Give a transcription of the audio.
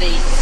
the